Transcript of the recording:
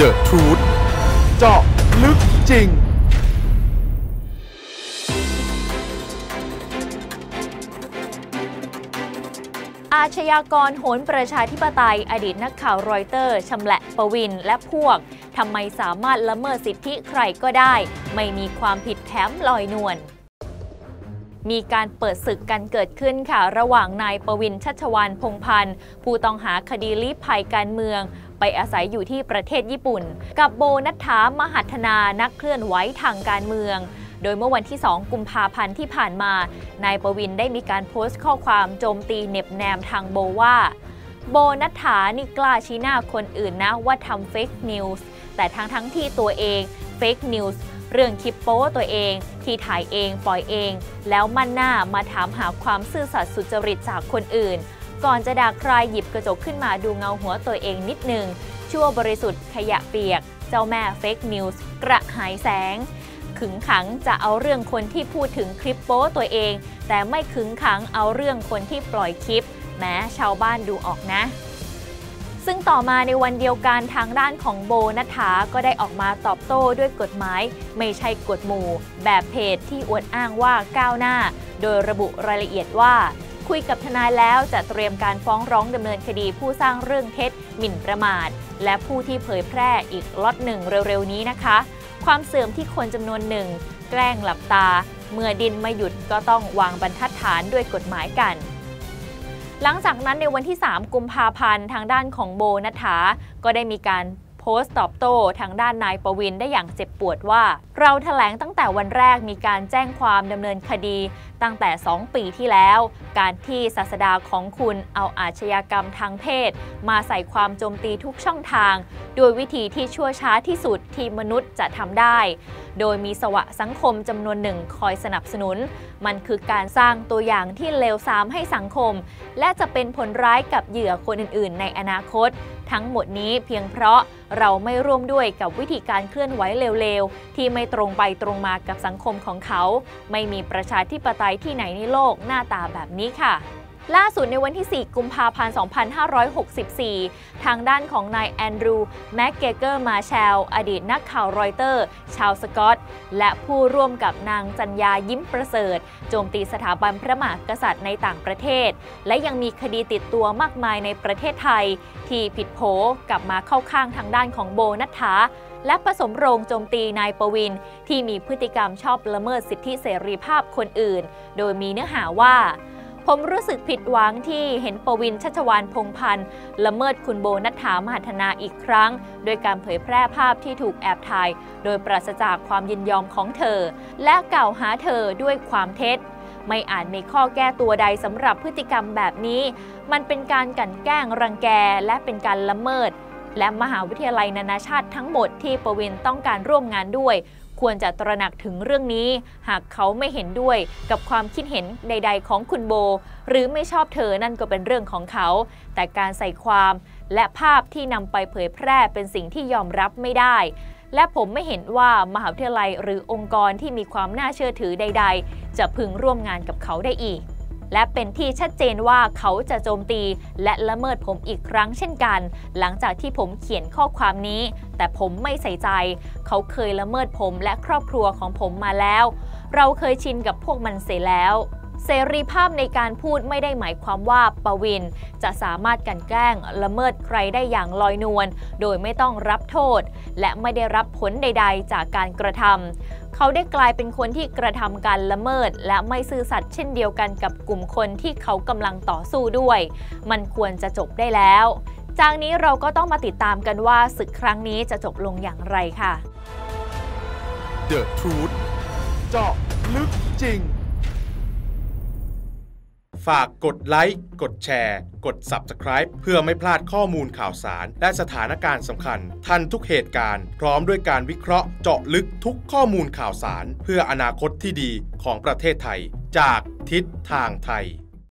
The Truth เจาะลึกจริง อาชญากรโหนประชาธิปไตย อดีตนักข่าวรอยเตอร์ชำละประวินและพวกทำไมสามารถละเมิดสิทธิใครก็ได้ ไม่มีความผิดแถมลอยนวล มีการเปิดศึกกันเกิดขึ้นค่ะ ระหว่างนายประวินชัชวานพงพันธ์ ผู้ต้องหาคดีลี้ภัยการเมือง ไปอาศัยอยู่ที่ประเทศญี่ปุ่น กับโบว์ ณัฏฐามหัทธนานักเคลื่อนไหวทางการเมือง โดยเมื่อวันที่ 2 กุมภาพันธ์ที่ผ่านมา นายประวินได้มีการโพสต์ข้อความโจมตีเหน็บแนมทางโบว์ว่า โบว์ ณัฏฐานี่กล้าชี้หน้าคนอื่นนะว่าทำ fake news แต่ทั้งทั้งที่ตัวเอง fake news เรื่องคลิปโป้ตัวเอง ที่ถ่ายเองปล่อยเอง แล้วมั่นหน้ามาถามหาความซื่อสัตย์สุจริตจากคนอื่น ก่อนจะด่าใครหยิบกระจกขึ้นมาดูเงาหัวตัวเองนิดหนึ่งชั่วบริสุทธิ์ขยะเปียก เจ้าแม่เฟกนิวส์กระหายแสง ขึงขังจะเอาเรื่องคนที่พูดถึงคลิปโป้ตัวเอง แต่ไม่ขึงขังเอาเรื่องคนที่ปล่อยคลิป แม้ชาวบ้านดูออกนะ ซึ่งต่อมาในวันเดียวกันทางด้านของโบนัฐาก็ได้ออกมาตอบโต้ด้วยกฎหมาย ไม่ใช่กฎหมู่ แบบเพจที่อวดอ้างว่าก้าวหน้า โดยระบุรายละเอียดว่า คุยกับทนายแล้วจะเตรียมการฟ้องร้องดำเนินคดีผู้สร้างเรื่องเท็จหมิ่นประมาท และผู้ที่เผยแพร่อีกล็อตหนึ่งเร็วๆนี้นะคะ ความเสื่อมที่คนจำนวนหนึ่ง แกล้งหลับตา เมื่อดินไม่หยุดก็ต้องวางบรรทัดฐานด้วยกฎหมายกัน หลังจากนั้นในวันที่ 3 กุมภาพันธ์ทางด้านของโบนัฐาก็ได้มีการโพสต์ตอบโต้ทางด้านนายประวินได้อย่างเจ็บปวดว่า เราถแถลงตั้งแต่วันแรกมีการแจ้งความดำเนินคดี ตั้งแต่ 2 ปีที่แล้ว การที่ศาสดาของคุณเอาอาชญากรรมทางเพศ มาใส่ความโจมตีทุกช่องทาง โดยวิธีที่ชั่วช้าที่สุดที่มนุษย์จะทำได้ โดยมีสวะสังคมจำนวนหนึ่งคอยสนับสนุน มันคือการสร้างตัวอย่างที่เลวทรามให้สังคม และจะเป็นผลร้ายกับเหยื่อคนอื่น ๆ ในอนาคต ทั้งหมดนี้เพียงเพราะเราไม่ร่วมด้วยกับวิธีการเคลื่อนไหวเลวๆ ที่ไม่ตรงไปตรงมากับสังคมของเขา ไม่มีประชาธิปไตยที่ไหนในโลกหน้าตาแบบนี้ค่ะ ล่าสุดในวันที่ 4 กุมภาพันธ์ 2564 ทางด้านของนายแอนดรูว์ แม็กเกรเกอร์มาร์แชล อดีตนักข่าวรอยเตอร์ ชาวสกอต และผู้ร่วมกับนางจรรยายิ้มประเสริฐ โจมตีสถาบันพระมหากษัตริย์ในต่างประเทศ และยังมีคดีติดตัวมากมายในประเทศไทย ที่ผิดโผกลับมาเข้าข้างทางด้านของโบนัทธาและผสมโรงโจมตีนายประวิน ที่มีพฤติกรรมชอบละเมิดสิทธิเสรีภาพคนอื่น โดยมีเนื้อหาว่า ผมรู้สึกผิดหวังที่เห็นปวินชัชวานพงพันธ์ละเมิดคุณโบนัฐถามหัฒนาอีกครั้ง โดยการเผยแพร่ภาพที่ถูกแอบถ่าย โดยปราศจากความยินยอมของเธอ และกล่าวหาเธอด้วยความเท็จไม่อาจมีข้อแก้ตัวใดสำหรับพฤติกรรมแบบนี้ มันเป็นการกลั่นแกล้งรังแกและเป็นการละเมิด และมหาวิทยาลัยนานาชาติทั้งหมดที่ปวินต้องการร่วมงานด้วย ควรจะตระหนักถึงเรื่องนี้ หากเขาไม่เห็นด้วยกับความคิดเห็นใด ๆ ของคุณโบ หรือไม่ชอบเธอนั่นก็เป็นเรื่องของเขา แต่การใส่ความและภาพที่นำไปเผยแพร่เป็นสิ่งที่ยอมรับไม่ได้ และผมไม่เห็นว่ามหาวิทยาลัยหรือองค์กรที่มีความน่าเชื่อถือใด ๆ จะพึงร่วมงานกับเขาได้อีก และเป็นที่ชัดเจนว่าเขาจะโจมตี และละเมิดผมอีกครั้งเช่นกัน หลังจากที่ผมเขียนข้อความนี้ แต่ผมไม่ใส่ใจ เขาเคยละเมิดผมและครอบครัวของผมมาแล้ว เราเคยชินกับพวกมันเสียแล้ว เสรีภาพในการพูดไม่ได้หมายความว่าปวินจะสามารถกันแกล้งละเมิดใครได้อย่างลอยนวลโดยไม่ต้องรับโทษ และไม่ได้รับผลใด ๆ จากการกระทำเขาได้กลายเป็นคนที่กระทำการละเมิด และไม่ซื่อสัตย์เช่นเดียวกันกับกลุ่มคนที่เขากำลังต่อสู้ด้วย มันควรจะจบได้แล้ว จากนี้เราก็ต้องมาติดตามกันว่าศึกครั้งนี้จะจบลงอย่างไรค่ะ The Truth เจาะลึกจริง ฝากกดไลค์ กดแชร์ กด Subscribe เพื่อไม่พลาดข้อมูลข่าวสาร และสถานการณ์สำคัญ ทันทุกเหตุการณ์ พร้อมด้วยการวิเคราะห์เจาะลึกทุกข้อมูลข่าวสาร เพื่ออนาคตที่ดีของประเทศไทย จากทิศทางไทย